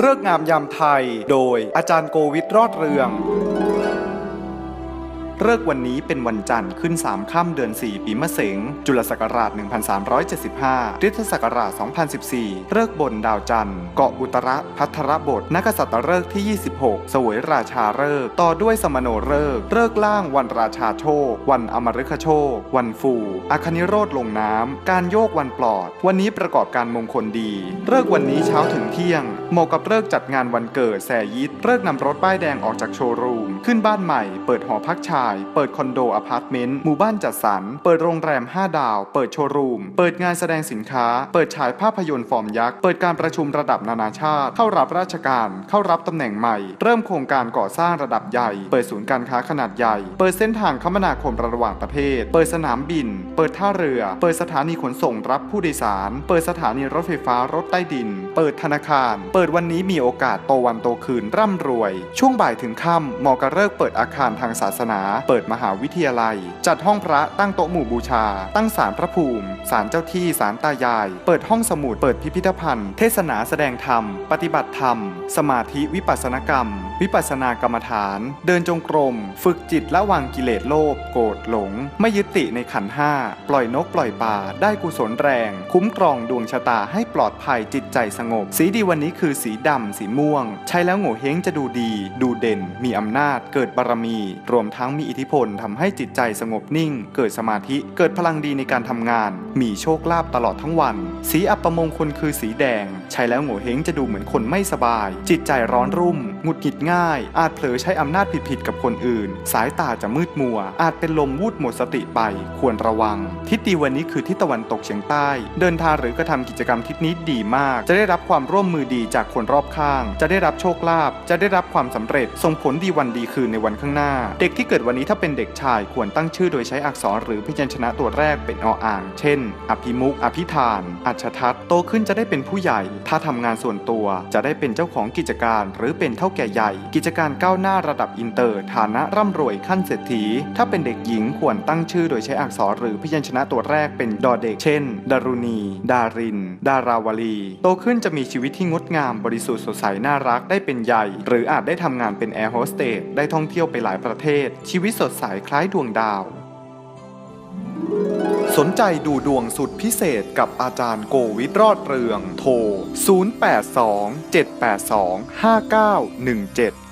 เลิกษ์งามยามไทย โดยอาจารย์โกวิทรอดเรือง ฤกษ์วันนี้เป็นวันจันทร์ขึ้น 3 ค่ำเดือน 4 ปีมะเส็ง จุลศักราช 1375คริสต์ศักราช 2014 ฤกษ์บนดาวจันทร์ เกาะอุตระพัทรบทนักษัตริย์เลิกที่ 26 เสวยราชาฤกษ์ต่อด้วยสมโณฤกษ์ฤกษ์ล่างวันราชาโชค วันอมฤคโชค วันฟูอาคณิโรธลงน้ำ การโยกวันปลอด วันนี้ประกอบการมงคลดี ฤกษ์วันนี้เช้าถึงเที่ยง เหมาะกับฤกษ์จัดงานวันเกิดแซยิดฤกษ์นำรถป้ายแดงออกจากโชว์รูม ขึ้นบ้านใหม่ เปิดหอพักชาย เปิดคอนโดอพาร์ตเมนต์ หมู่บ้านจัดสรร เปิดโรงแรม 5 ดาว เปิดโชว์รูม เปิดงานแสดงสินค้า เปิดฉายภาพยนตร์ฟอร์มยักษ์ เปิดการประชุมระดับนานาชาติ เข้ารับราชการ เข้ารับตำแหน่งใหม่ เริ่มโครงการก่อสร้างระดับใหญ่ เปิดศูนย์การค้าขนาดใหญ่ เปิดเส้นทางคมนาคมระหว่างประเทศ เปิดสนามบิน เปิดท่าเรือ เปิดสถานีขนส่งรับผู้โดยสาร เปิดสถานีรถไฟฟ้ารถใต้ดิน เปิดธนาคาร เปิดวันนี้มีโอกาสโตวันโตคืนร่ำรวย ช่วงบ่ายถึงค่ำเหมาะกับเลิกเปิดอาคารทางศาสนาเปิดมหาวิทยาลัย จัดห้องพระตั้งโต๊ะหมู่บูชา ตั้งศาลพระภูมิศาลเจ้าที่ศาลตายาย เปิดห้องสมุดเปิดพิพิธภัณฑ์ เทศนาแสดงธรรม ปฏิบัติธรรม สมาธิวิปัสสนกรรม วิปัสสนากรรมฐาน เดินจงกรม ฝึกจิตละวางกิเลสโลภโกรธหลง ไม่ยึดติในขันห้าปล่อยนกปล่อยป่าได้กุศลแรง คุ้มครองดวงชะตาให้ปลอดภัยจิตใจสงบ สีดีวันนี้คือสีดำสีม่วง ใช้แล้วโง่เฮงจะดูดี ดูเด่น มีอำนาจเกิดบารมี รวมทั้งมีอิทธิพลทำให้จิตใจสงบนิ่ง เกิดสมาธิเกิดพลังดีในการทำงาน มีโชคลาภตลอดทั้งวัน สีอัปมงคลคือสีแดง ใช้แล้วโง่เฮงจะดูเหมือนคนไม่สบาย จิตใจร้อนรุ่มหงุดหงิดง่าย อาจเผลอใช้อำนาจผิดๆกับคนอื่น สายตาจะมืดมัว อาจเป็นลมวูดหมดสติไป ควรระวัง ทิศดีวันนี้คือทิศตะวันตกเฉียงใต้ เดินทางหรือกระทำกิจกรรมทิศนี้ดีมาก จะได้รับความร่วมมือดีจากคนรอบข้าง จะได้รับโชคลาภจะได้รับความสำเร็จส่งผลดีวันดีคืนในวันข้างหน้า เด็กที่เกิดวันนี้ถ้าเป็นเด็กชายควรตั้งชื่อโดยใช้อักษรหรือพยัญชนะตัวแรกเป็นออ่าง เช่น อภิมุข อภิธาน อัชทัตโตขึ้นจะได้เป็นผู้ใหญ่ ถ้าทำงานส่วนตัวจะได้เป็นเจ้าของกิจการหรือเป็นเถ้าแก่ใหญ่ กิจการก้าวหน้าระดับอินเตอร์ ฐานะร่ำรวยขั้นเศรษฐี ถ้าเป็นเด็กหญิงควรตั้งชื่อโดยใช้อักษรหรือพยัญชนะตัวแรกเป็นดอเด็ก เช่น ดารุณี ดาริน ดาราวลี โตขึ้นจะมีชีวิตที่งดงามบริสุทธิ์สดใสน่ารักได้เป็นใหญ่ หรืออาจได้ทำงานเป็นแอร์โฮสเตสได้ท่องเที่ยวไปหลายประเทศ ชีวิตสดใสคล้ายดวงดาว สนใจดูดวงสุดพิเศษกับอาจารย์โกวิทรอดเรือง โทร 082 782 5917